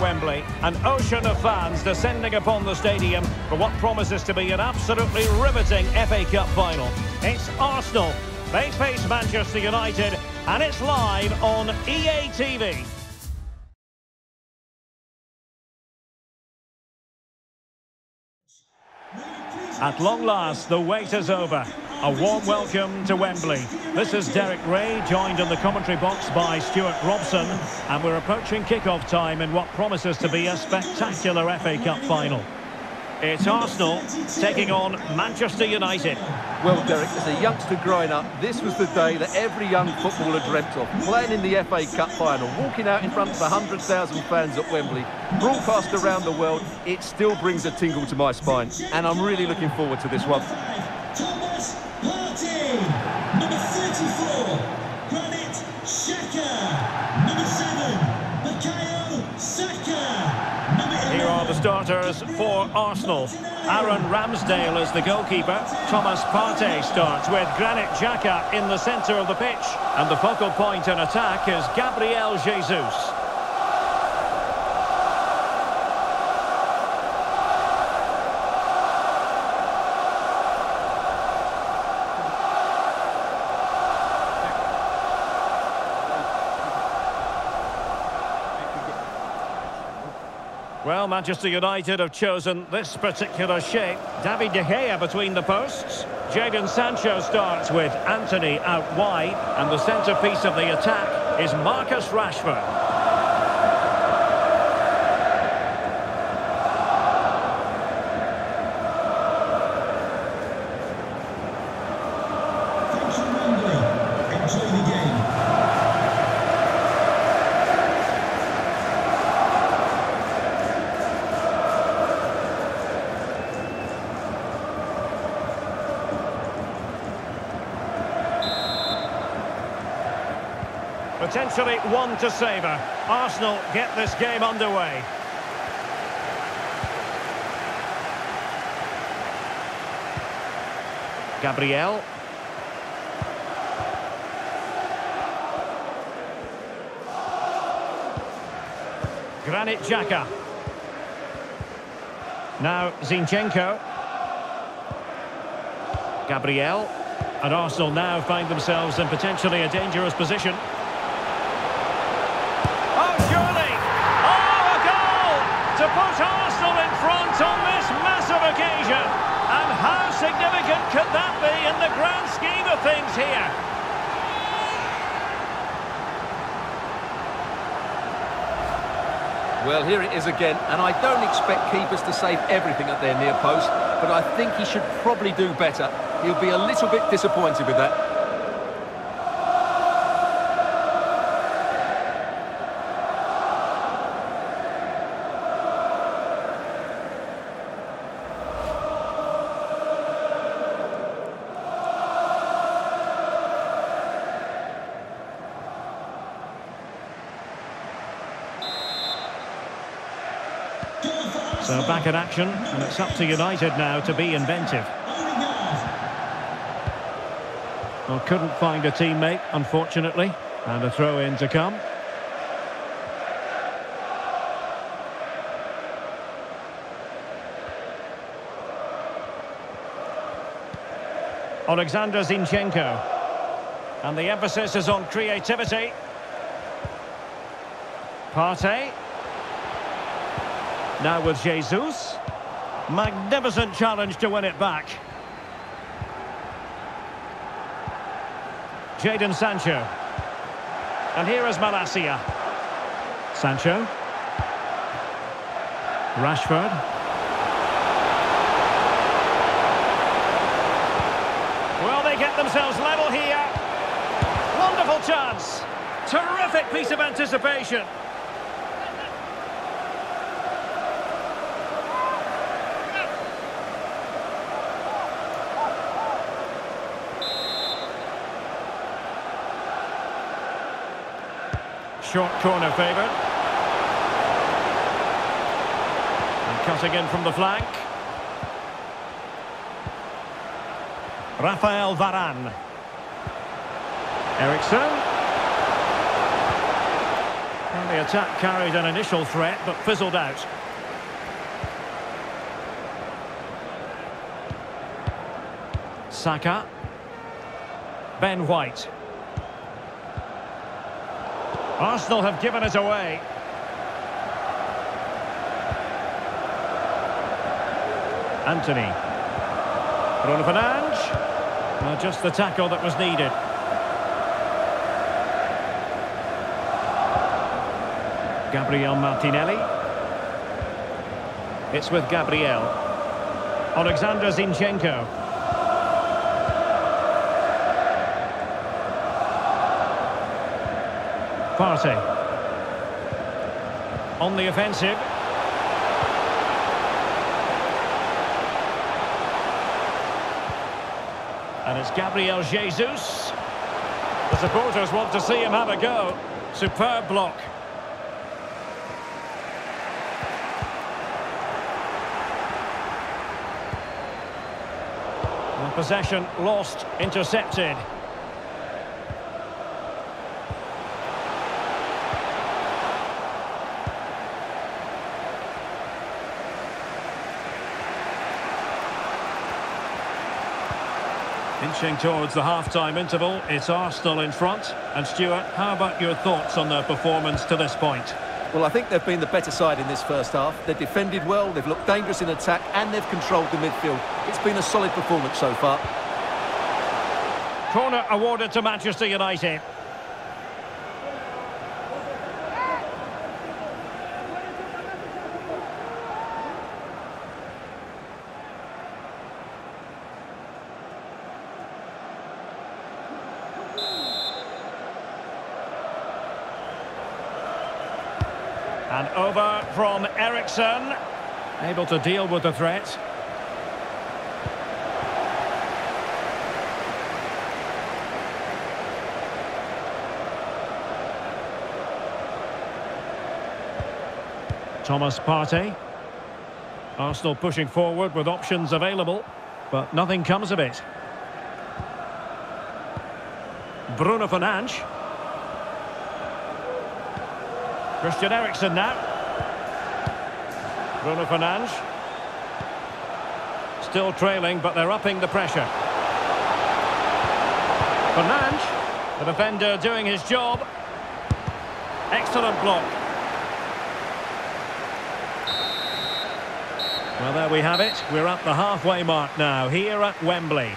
Wembley. An ocean of fans descending upon the stadium for what promises to be an absolutely riveting FA Cup final. It's Arsenal. They face Manchester United, and it's live on EA TV. At long last, the wait is over. A warm welcome to Wembley. This is Derek Ray, joined in the commentary box by Stuart Robson, and we're approaching kick-off time in what promises to be a spectacular FA Cup final. It's Arsenal taking on Manchester United. Well, Derek, as a youngster growing up, this was the day that every young footballer dreamt of. Playing in the FA Cup final, walking out in front of 100,000 fans at Wembley, broadcast around the world, it still brings a tingle to my spine. And I'm really looking forward to this one. Starters for Arsenal. Aaron Ramsdale is the goalkeeper. Thomas Partey starts with Granit Xhaka in the centre of the pitch. And the focal point in attack is Gabriel Jesus. Well, Manchester United have chosen this particular shape. David De Gea between the posts. Jadon Sancho starts with Antony out wide. And the centrepiece of the attack is Marcus Rashford. Potentially one to savour. Arsenal get this game underway. Gabriel. Granit Xhaka. Now Zinchenko. Gabriel. And Arsenal now find themselves in potentially a dangerous position. Occasion. And how significant could that be in the grand scheme of things here? Well, here it is again, and I don't expect keepers to save everything at their near post, but I think he should probably do better. He'll be a little bit disappointed with that. So back in action, and it's up to United now to be inventive. Well, couldn't find a teammate, unfortunately, and a throw-in to come. Alexander Zinchenko. And the emphasis is on creativity. Partey. Now with Jesus. Magnificent challenge to win it back. Jadon Sancho. And here is Malacia. Sancho. Rashford. Well, they get themselves level here. Wonderful chance. Terrific piece of anticipation. Short corner favoured. And cutting in from the flank. Rafael Varane. Eriksen. And The attack carried an initial threat, but fizzled out. Saka. Ben White. Arsenal have given it away. Antony. Bruno Fernandes. Well, just the tackle that was needed. Gabriel Martinelli. It's with Gabriel. Alexander Zinchenko. Partey. On the offensive. And it's Gabriel Jesus. The supporters want to see him have a go. Superb block. And possession lost, intercepted. Inching towards the half-time interval, it's Arsenal in front. And Stuart, how about your thoughts on their performance to this point? Well, I think they've been the better side in this first half. They've defended well, they've looked dangerous in attack, and they've controlled the midfield. It's been a solid performance so far. Corner awarded to Manchester United. And over from Eriksen. Able to deal with the threat. Thomas Partey. Arsenal pushing forward with options available, but nothing comes of it. Bruno Fernandes. Christian Eriksen now. Bruno Fernandes. Still trailing, but they're upping the pressure. Fernandes. The defender doing his job. Excellent block. Well, there we have it. We're at the halfway mark now, here at Wembley.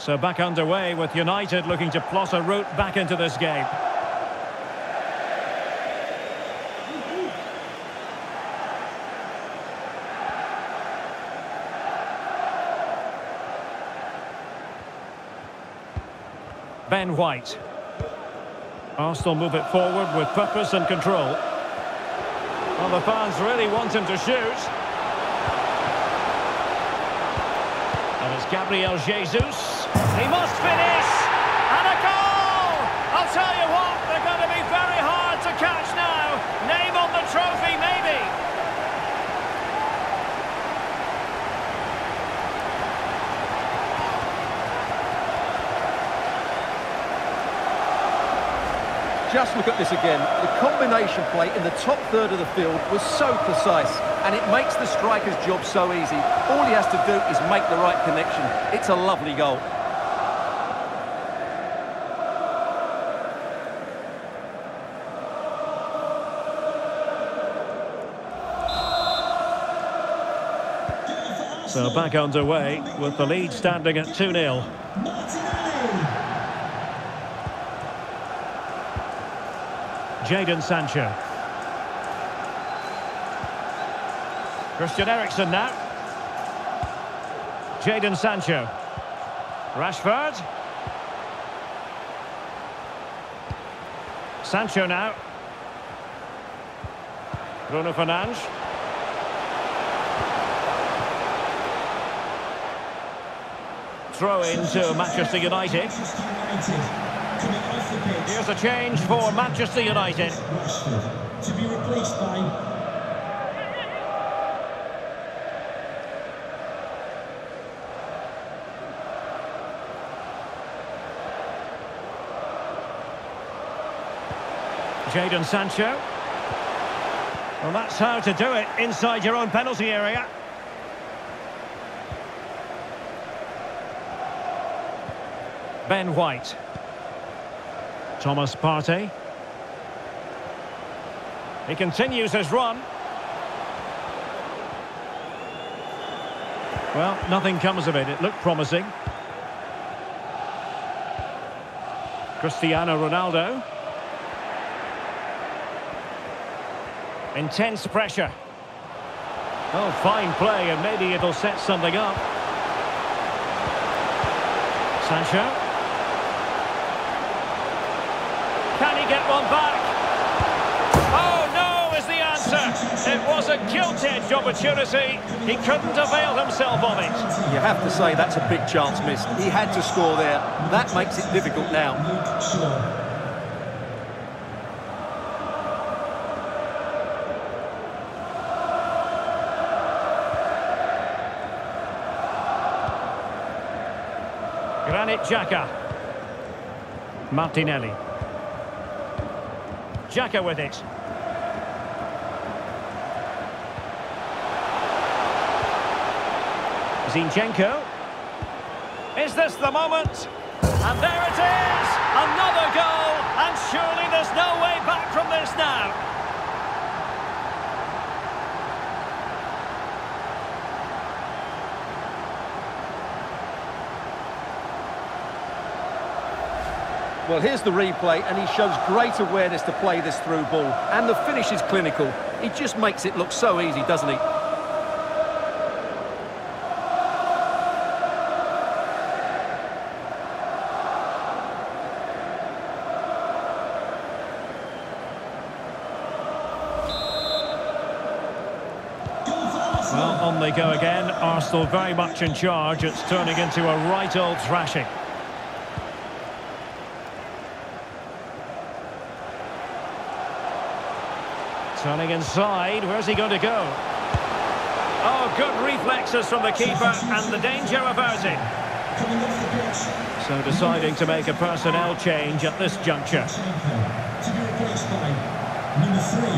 So back underway with United looking to plot a route back into this game. Ben White. Arsenal move it forward with purpose and control. Well, the fans really want him to shoot. And it's Gabriel Jesus. He must finish! And a goal! I'll tell you what, they're going to be very hard to catch now. Name on the trophy, maybe. Just look at this again. The combination play in the top third of the field was so precise, and it makes the striker's job so easy. All he has to do is make the right connection. It's a lovely goal. So back underway with the lead standing at 2-0. Martinelli. Jadon Sancho. Christian Eriksen now. Jadon Sancho. Rashford. Sancho now. Bruno Fernandes. Throw in to Manchester United. Here's a change for Manchester United. To be replaced by Jadon Sancho. Well, that's how to do it inside your own penalty area. Ben White. Thomas Partey. He continues his run. Well, nothing comes of it. It looked promising. Cristiano Ronaldo. Intense pressure. Oh, fine play, and maybe it'll set something up. Sancho. Can he get one back? Oh, no, is the answer. It was a gilt-edged opportunity. He couldn't avail himself of it. You have to say that's a big chance missed. He had to score there. That makes it difficult now. Granit Xhaka. Martinelli. Xhaka with it. Zinchenko. Is this the moment? And there it is! Another goal! And surely there's no way back from this now. Well, here's the replay, and he shows great awareness to play this through ball. And the finish is clinical. He just makes it look so easy, doesn't he? Well, on they go again. Arsenal very much in charge. It's turning into a right old thrashing. Turning inside. Where's he going to go? Oh, good reflexes from the keeper and the danger averted. So deciding to make a personnel change at this juncture. To be replaced by number three,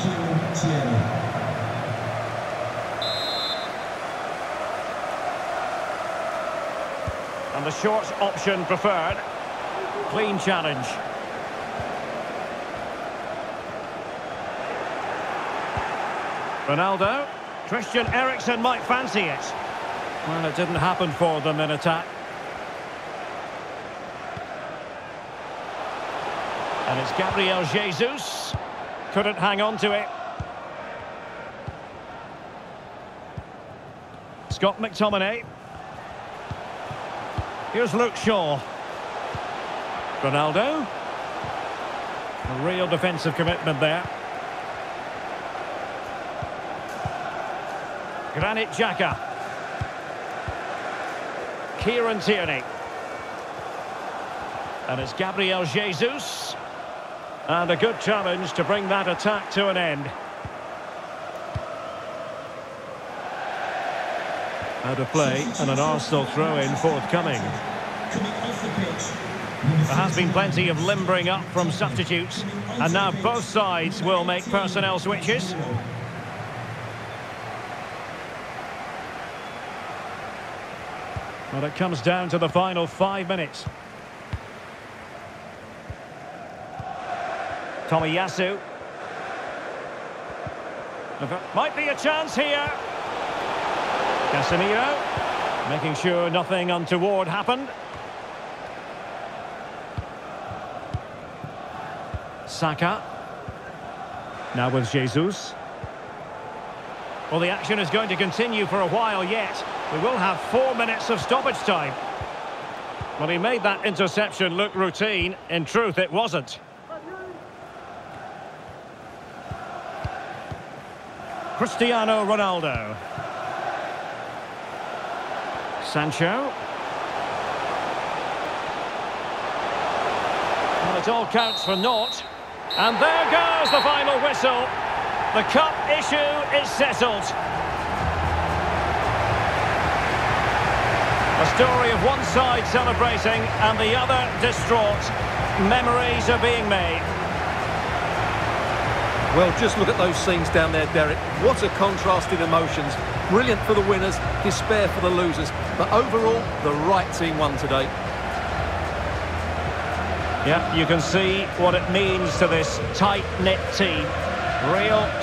Kieran. And the short option preferred. Clean challenge. Ronaldo. Christian Eriksen might fancy it. Well, it didn't happen for them in attack. And it's Gabriel Jesus. Couldn't hang on to it. Scott McTominay. Here's Luke Shaw. Ronaldo. A real defensive commitment there. Granit Xhaka. Kieran Tierney. And it's Gabriel Jesus. And a good challenge to bring that attack to an end. Out of play and an Arsenal throw-in forthcoming. There has been plenty of limbering up from substitutes, and now both sides will make personnel switches. Well, it comes down to the final five minutes. Tomiyasu. Might be a chance here. Casemiro, making sure nothing untoward happened. Saka. Now with Jesus. Well, the action is going to continue for a while yet. We will have four minutes of stoppage time. Well, he made that interception look routine. In truth, it wasn't. Cristiano Ronaldo. Sancho. Well, it all counts for naught. And there goes the final whistle. The cup issue is settled. A story of one side celebrating and the other distraught. Memories are being made. Well, just look at those scenes down there, Derek. What a contrast in emotions. Brilliant for the winners, despair for the losers. But overall, the right team won today. Yeah, you can see what it means to this tight-knit team. Real